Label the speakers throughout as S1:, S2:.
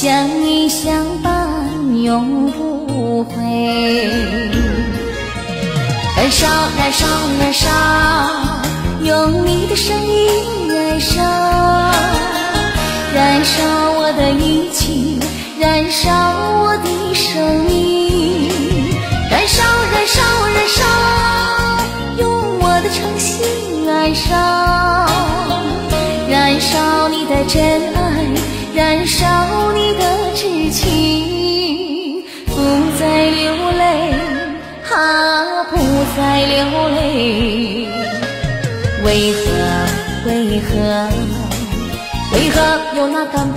S1: 相依相伴永不悔。燃烧，燃烧，燃烧，用你的声音燃烧，燃烧我的一切，燃烧我的生命。燃烧，燃烧，燃烧，用我的诚心燃烧，燃烧你的真爱，燃烧痴情，不再流泪，啊，不再流泪。为何？为何？为何有那赶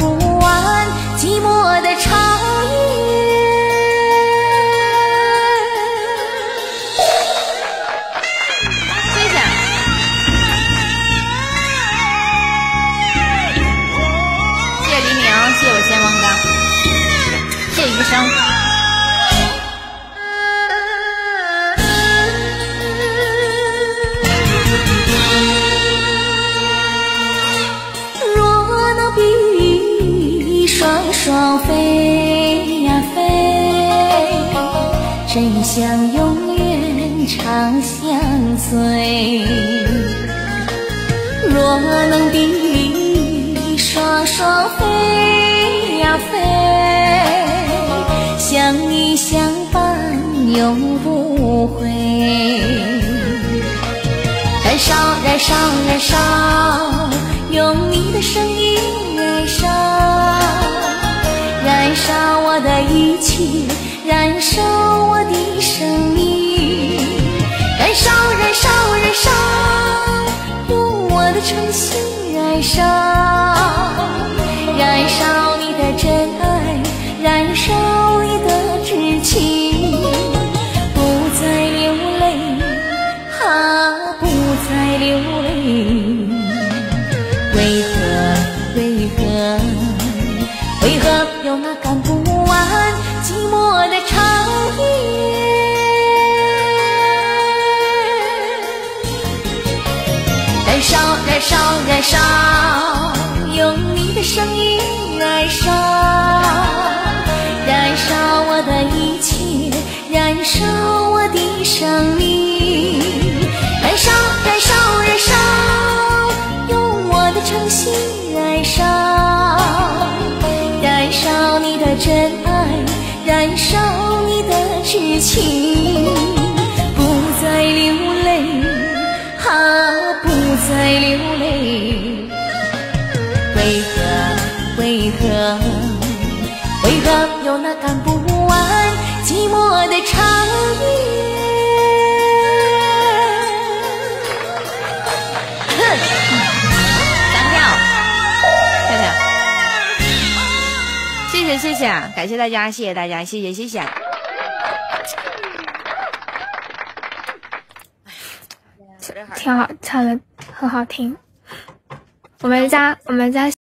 S1: 双飞呀飞，真想永远长相随。若能比翼双双飞呀飞，相依相伴永不悔。燃烧，燃烧，燃烧，燃烧我的生命。燃烧，燃烧，燃烧，用我的诚心燃烧，燃烧你的真爱，燃烧你的痴情，不再流泪。啊，不再流泪。为何？烧，燃烧，燃烧，用你的声音燃烧，燃烧我的一切，燃烧我的生命。燃烧，燃烧，燃烧，用我的诚心燃烧，燃烧你的真爱，燃烧你的痴情，流泪。为何？为何？为何？有那赶不完寂寞的长夜？
S2: 单票，谢谢谢谢，感谢大家，谢谢大家，谢谢谢谢。
S3: 挺好，唱的很好听。我们家我们家